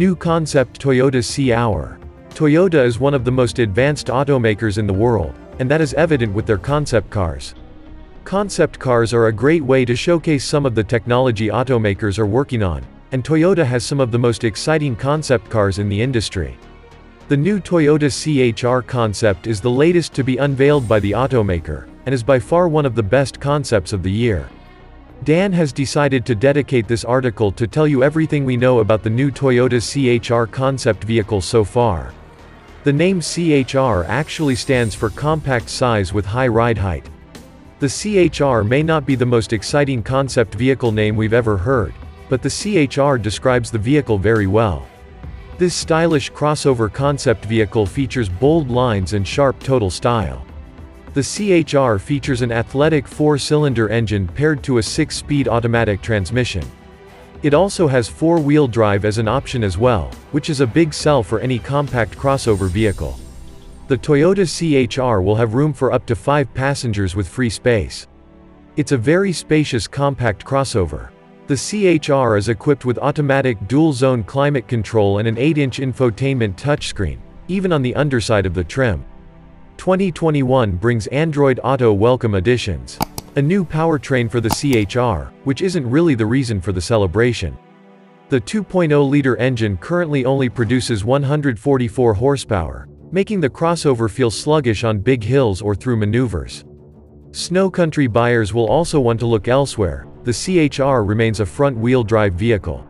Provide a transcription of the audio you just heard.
New concept Toyota C-HR. Toyota is one of the most advanced automakers in the world, and that is evident with their concept cars. Concept cars are a great way to showcase some of the technology automakers are working on, and Toyota has some of the most exciting concept cars in the industry. The new Toyota CHR concept is the latest to be unveiled by the automaker, and is by far one of the best concepts of the year. Dan has decided to dedicate this article to tell you everything we know about the new Toyota CHR concept vehicle so far. The name CHR actually stands for compact size with high ride height. The CHR may not be the most exciting concept vehicle name we've ever heard, but the CHR describes the vehicle very well. This stylish crossover concept vehicle features bold lines and sharp total style. The CHR features an athletic four-cylinder engine paired to a six-speed automatic transmission. It also has four-wheel drive as an option as well, which is a big sell for any compact crossover vehicle. The Toyota CHR will have room for up to five passengers with free space. It's a very spacious compact crossover. The CHR is equipped with automatic dual-zone climate control and an 8-inch infotainment touchscreen, even on the underside of the trim. 2021 brings Android Auto welcome additions. A new powertrain for the CHR, which isn't really the reason for the celebration. The 2.0-liter engine currently only produces 144 horsepower, making the crossover feel sluggish on big hills or through maneuvers. Snow country buyers will also want to look elsewhere, the CHR remains a front-wheel drive vehicle.